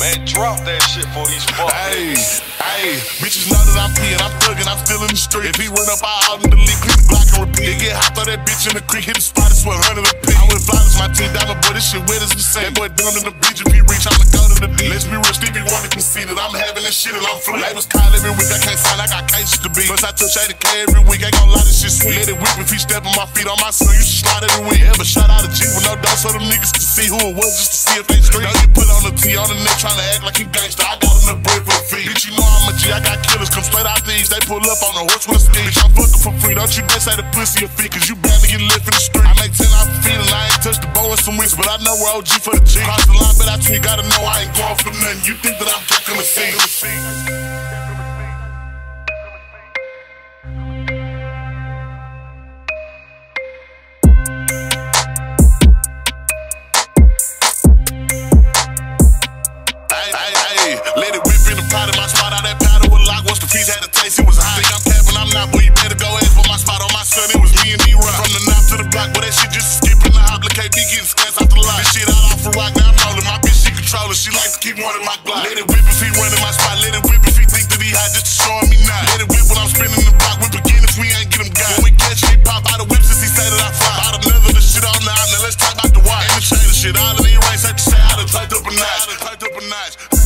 Man, drop that shit for these fuck. Hey, hey, bitches know that I'm peeing, I'm thugging, I'm still in the street. If he run up, I out the league, clean the Glock and repeat. They get hot, throw that bitch in the creek, hit the spot, it's 100 a pick. I went flawless, my team down, boy, this shit wet as the same. That boy dumb in the bitch, if he reach, I'ma go to the D. Let's be real, Stevie can see that I'm this shit and I'm free. Labels call every week, I can't sign, I got cases to be. Plus, I touch 80k every week, ain't gon' lie, this shit sweet. Let it whip if he step on my feet on my son, you should slide every week. Ever shot out a G with no dose, so them niggas can see who it was, just to see if they straight. Don't get put on the T on the neck, tryna act like he gangsta. I got enough bread for the feet. Bitch, you know I'm a G, I got killers, come straight out these. They pull up on the horse with a ski. Bitch, I'm fucking for free, don't you dare say the pussy a feet, cause you bound to get left in the some weeks, but I know we're OG for the G. Cross the line, but I tweet, gotta know I ain't going for nothing. You think that I'm fucking the scene? Hey, hey, hey, let it whip in the pot in my spot. Out that powder with lock. Once the piece had a taste, it was hot. Think I'm capping, I'm not, boy. You better go ask for my spot on my son. It was me and D-Rock. From the knob to the block, but that shit just keep one my block. Let it whip if he running my spot. Let it whip if he think that he hot, just to showing me not. Let it whip when I'm spinning the block. Whip again if we ain't get him got. When we catch it, pop out of whip since he said that I fly. Out of leather, the shit all night. Now let's talk about the why. And the chain, the shit All of these race. I just say I done typed up a notch. Typed up a notch.